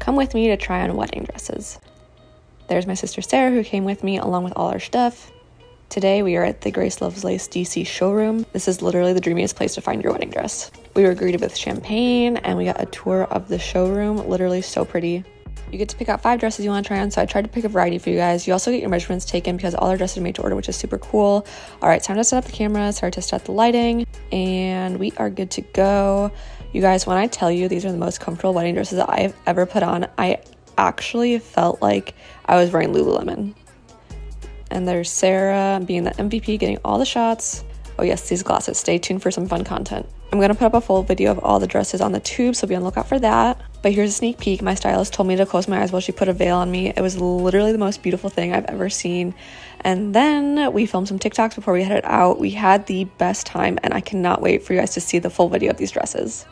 come with me to try on wedding dresses. There's my sister Sarah who came with me along with all our stuff. Today we are at the Grace Loves Lace DC showroom. This is literally the dreamiest place to find your wedding dress. We were greeted with champagne and we got a tour of the showroom, literally so pretty. You get to pick out five dresses you want to try on, so I tried to pick a variety for you guys. You also get your measurements taken because all our dresses are made to order, which is super cool. All right, time to set up the camera, start to set the lighting, and we are good to go. You guys, when I tell you these are the most comfortable wedding dresses I've ever put on, I actually felt like I was wearing Lululemon. And there's Sarah being the MVP, getting all the shots. Oh, yes, these glasses. Stay tuned for some fun content. I'm going to put up a full video of all the dresses on the tube, so be on the lookout for that. But here's a sneak peek. My stylist told me to close my eyes while she put a veil on me. It was literally the most beautiful thing I've ever seen. And then we filmed some TikToks before we headed out. We had the best time, and I cannot wait for you guys to see the full video of these dresses.